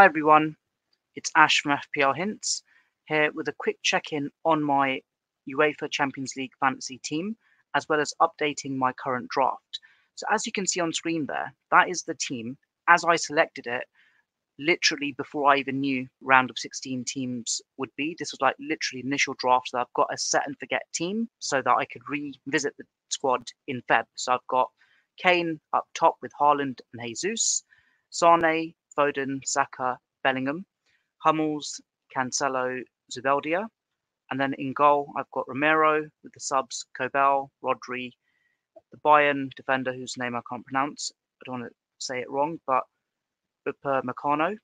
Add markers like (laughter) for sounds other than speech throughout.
Hi everyone, it's Ash from FPL Hints here with a quick check-in on my UEFA Champions League fantasy team, as well as updating my current draft. So as you can see on screen there, that is the team as I selected it literally before I even knew round of 16 teams would be. This was like literally initial draft. that I've got a set and forget team so that I could revisit the squad in Feb. So I've got Kane up top with Haaland and Jesus, Sane, Foden, Saka, Bellingham, Hummels, Cancelo, Zubeldia. And then in goal, I've got Romero with the subs, Kobel, Rodri, the Bayern defender whose name I can't pronounce. I don't want to say it wrong, but Upamecano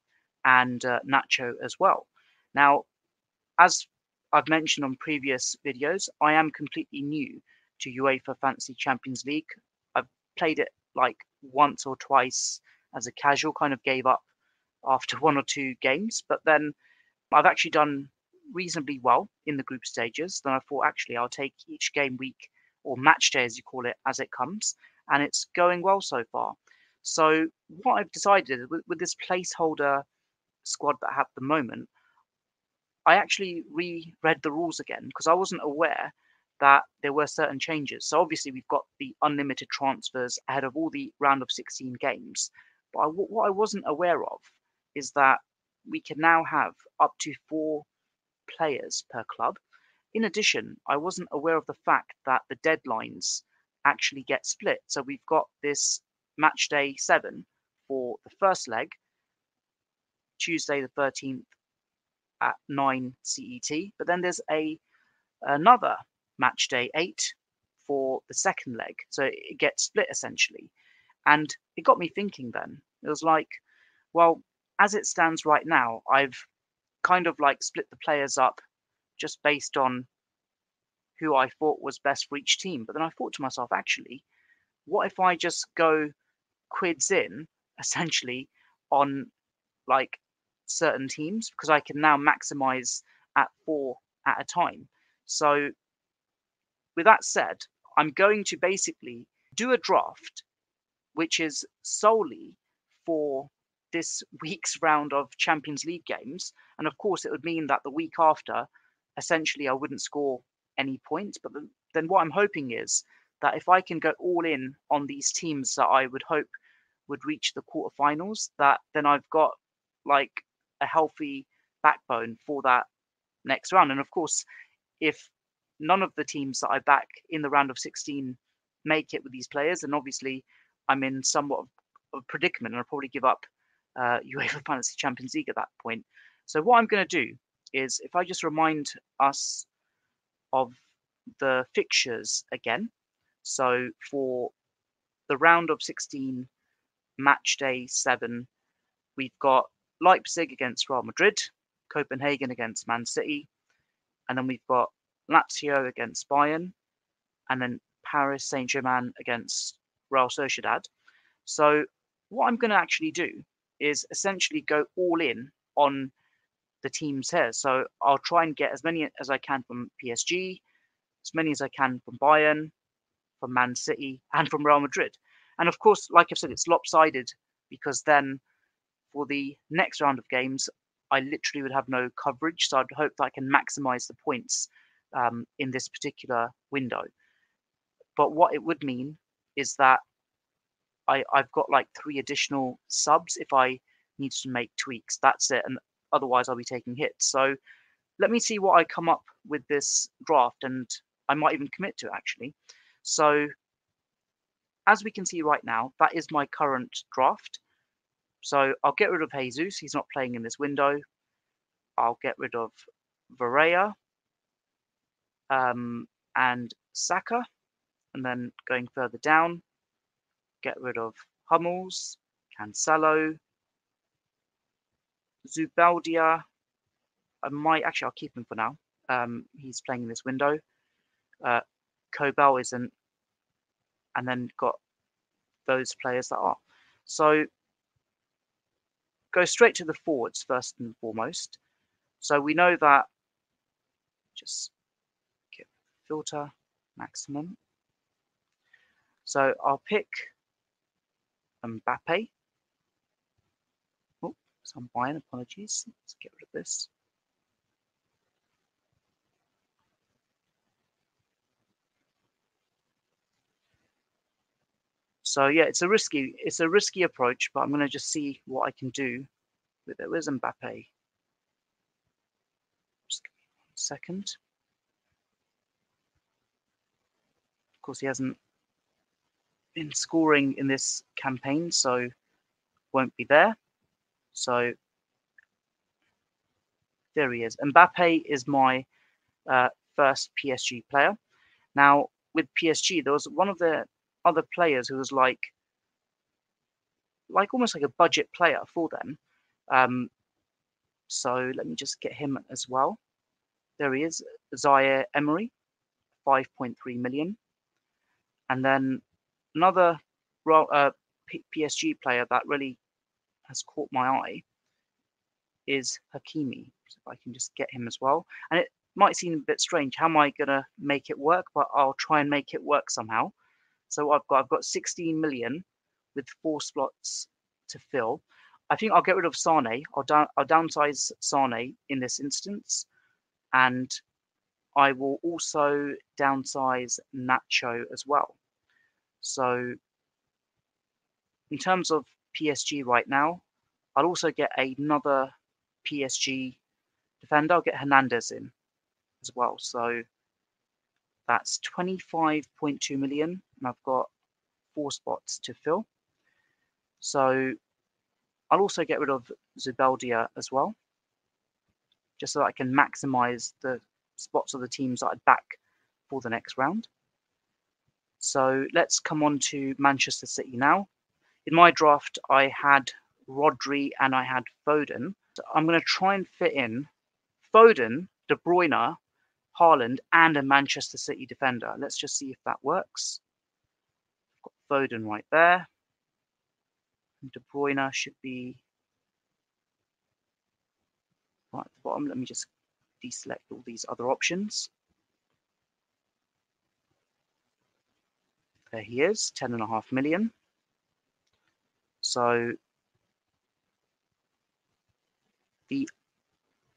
and uh, Nacho as well. Now, as I've mentioned on previous videos, I am completely new to UEFA Fantasy Champions League. I've played it like once or twice as a casual, kind of gave up after (laughs) one or two games, but then I've actually done reasonably well in the group stages. Then I thought actually I'll take each game week or match day as you call it as it comes, and it's going well so far. So what I've decided with, with this placeholder squad that I have at the moment, I actually reread the rules again because I wasn't aware that there were certain changes. So obviously we've got the unlimited transfers ahead of all the round of 16 games. But I, what I wasn't aware of is that we can now have up to four players per club. In addition, I wasn't aware of the fact that the deadlines actually get split. So we've got this match day seven for the first leg, Tuesday the 13th at 9 CET. But then there's a another match day eight for the second leg. So it gets split essentially. And it got me thinking then. It was like, well, as it stands right now, I've kind of like split the players up just based on who I thought was best for each team. But then I thought to myself, actually, what if I just go quids in (laughs) essentially on like certain teams because I can now maximize at four at a time. So, with that said, I'm going to basically do a draft which is solely for this (laughs) week's round of Champions League games. And of course, it would mean that the week after, essentially, I wouldn't score any points. But then what I'm hoping is that if I can go all in on these teams that I would hope would reach the quarterfinals, that then I've got like a healthy backbone for that next round. And of course, if none of the teams that I back in the round of 16 make it with these players, and obviously I'm in somewhat of a predicament, and I'll probably give up uh, (laughs) UEFA Fantasy Champions League at that point. So what I'm going to do is, if I just remind us of the fixtures again. So for the round of 16 match day seven, we've got Leipzig against Real Madrid, Copenhagen against Man City, and then we've got Lazio against Bayern, and then Paris Saint Germain against Real Sociedad. So, what I'm going to actually do is essentially go all in on the teams here. So, I'll try and get as many as I can from PSG, as many as I can from Bayern, from Man City, (laughs) and from Real Madrid. And of course, like I've said, it's lopsided because then for the next round of games, I literally would have no coverage. So I'd hope that I can maximize the points um, in this particular window. But what it would mean is that I, I've got like three additional subs if I need to make tweaks. That's it. And otherwise, I'll be taking hits. So let me see what I come up with this draft. And I might even commit to actually. So as we can see right now, that is my current draft. So I'll get rid of Jesus. He's not playing in this window. I'll get rid of Varea um, and Saka. And then going further down, get rid of Hummels, Cancelo, Zubeldia. I might actually, I'll keep him for now. Um, he's playing in this window. Uh, Kobel isn't and then got those players that are. So go straight to the forwards first and foremost. So we know that just filter maximum. So I'll pick Mbappe. Oh, Some buying, apologies. Let's get rid of this. So yeah, it's a risky, it's a risky approach, but I'm going to just see what I can do with it. Where's Mbappe? Just give me one second. Of course, he hasn't been scoring in this campaign, so won't be there. So there he is. Mbappe is my uh, first PSG player. Now, with PSG, there was one of the other players who was like like almost like a budget player for them. Um, so let me just get him as well. There he is, Zaire Emery, 5.3 million. And then another uh, PSG player that really has caught my eye is Hakimi. So if I can just get him as well. And it might seem a bit strange. How am I going to make it work? But I'll try and make it work somehow. So I've got I've got 16 million with four slots to fill. I think I'll get rid of Sane. I'll down I'll downsize Sane in this instance, and I will also downsize Nacho as well. So in terms of PSG right now, I'll also get another PSG defender. I'll get Hernandez in as well. So that's 25.2 million, and I've got four spots to fill. So I'll also get rid of Zubeldia as well, just so that I can maximize the spots of the teams that I'd back for the next round. So let's come on to Manchester City now. In my draft, I had Rodri and I had Foden. So I'm going to try and fit in Foden, De Bruyne, Haaland and a Manchester City defender. Let's just see if that works. Got Foden right there. De Bruyne should be right at the bottom. Let me just deselect all these other options. There he is, 10.5 million. So the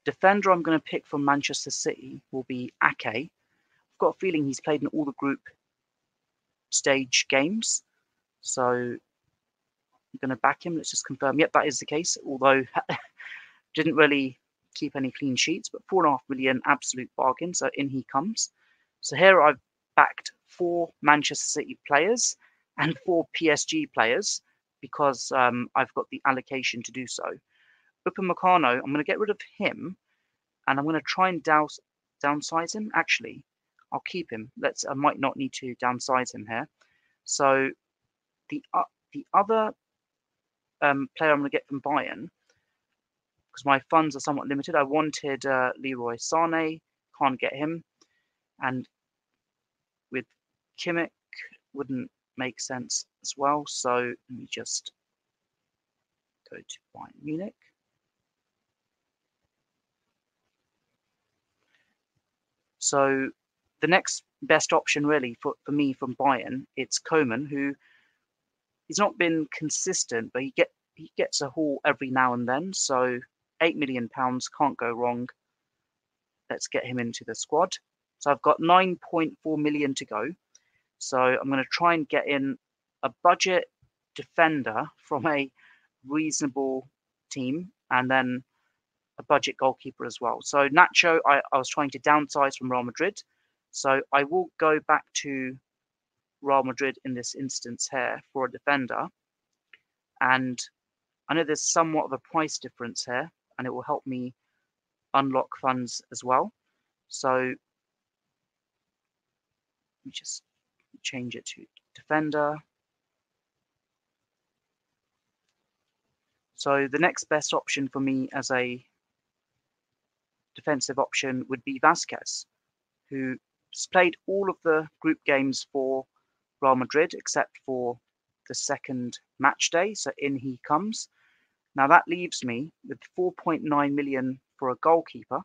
defender I'm going to pick from Manchester City will be Ake. I've got a feeling he's played in all the group stage games. So I'm going to back him. Let's just confirm. Yep, that is the case. Although (laughs) didn't really keep any clean sheets, but four and a half million absolute bargain. So in he comes. So here I've backed four Manchester City players and four PSG players because um, I've got the allocation to do so. Upamecano, I'm going to get rid of him, and I'm going to try and douse, downsize him. Actually, I'll keep him. Let's. I might not need to downsize him here. So the uh, the other um, player I'm going to get from Bayern, because my funds are somewhat limited. I wanted uh, Leroy Sane, can't get him, and Kimmich wouldn't make sense as well. So let me just go to Bayern Munich. So the next best option really for, for me from Bayern, it's Coman, who he's not been consistent, but he get he gets a haul every now and then. So eight million pounds can't go wrong. Let's get him into the squad. So I've got 9.4 million to go. So I'm going to try and get in a budget defender from a reasonable team and then a budget goalkeeper as well. So Nacho, I, I was trying to downsize from Real Madrid. So I will go back to Real Madrid in this instance here for a defender. And I know there's somewhat of a price difference here, and it will help me unlock funds as well. So let me just change it to defender. So the next best option for me as a defensive option would be Vazquez, who played all of the group games for Real Madrid except for the second match day. So in he comes. Now that leaves me with 4.9 million for a goalkeeper.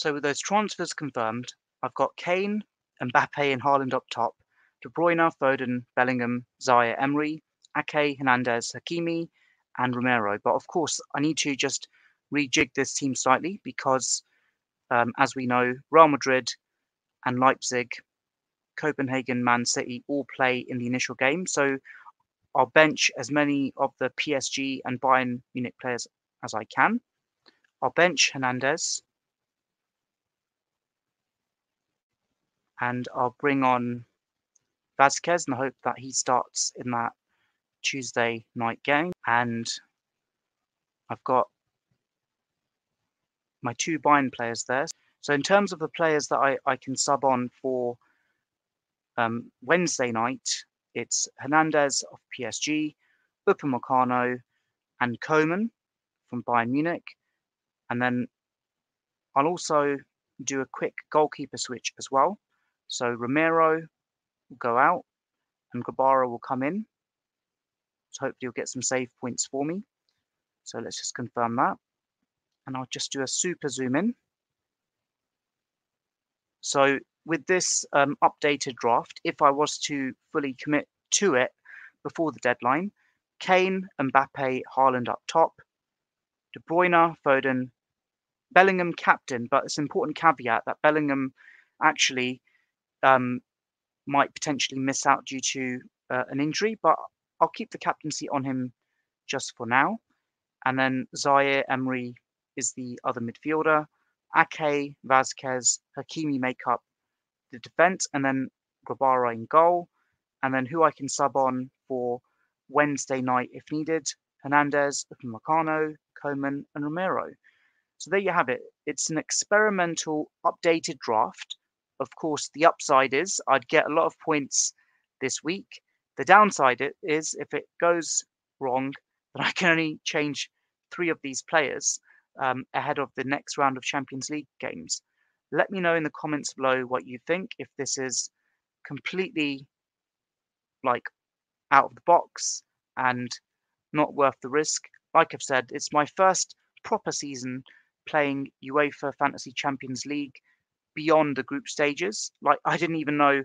So with those transfers confirmed, I've got Kane, Mbappe, and Haaland up top. De Bruyne, Foden, Bellingham, Zaire, Emery, Ake, Hernandez, Hakimi, and Romero. But of course, I need to just rejig this team slightly because, um, as we know, Real Madrid and Leipzig, Copenhagen, Man City all play in the initial game. So I'll bench as many of the PSG and Bayern Munich players as I can. I'll bench Hernandez. And I'll bring on Vazquez and hope that he starts in that Tuesday night game. And I've got my two Bayern players there. So in terms of the players that I, I can sub on for um, Wednesday night, it's Hernandez of PSG, Upamecano, and Coman from Bayern Munich. And then I'll also do a quick goalkeeper switch as well. So Romero will go out and Grabara will come in. So hopefully you'll get some save points for me. So let's just confirm that. And I'll just do a super zoom in. So with this um, updated draft, if I was to fully commit to it before the deadline, Kane, Mbappe, Haaland up top, De Bruyne, Foden, Bellingham captain, but it's an important caveat that Bellingham actually um, might potentially miss out due to uh, an injury, but I'll keep the captaincy on him just for now. And then Zaire Emery is the other midfielder. Ake, Vazquez, Hakimi make up the defense, and then Grabara in goal. And then who I can sub on for Wednesday night if needed Hernandez, Upamecano, Coman, and Romero. So there you have it. It's an experimental updated draft. Of course, the upside is I'd get a lot of points this week. The downside is if it goes wrong, (laughs) then I can only change three of these players um, ahead of the next round of Champions League games. Let me know in the comments below what you think. If this is completely like out of the box and not worth the risk. Like I've said, it's my first proper season playing UEFA Fantasy Champions League beyond the group stages. Like I didn't even know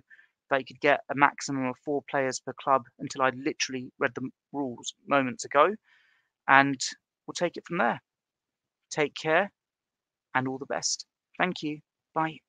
they could get a maximum of four players per club until I literally read the rules moments ago. And we'll take it from there. Take care and all the best. Thank you. Bye.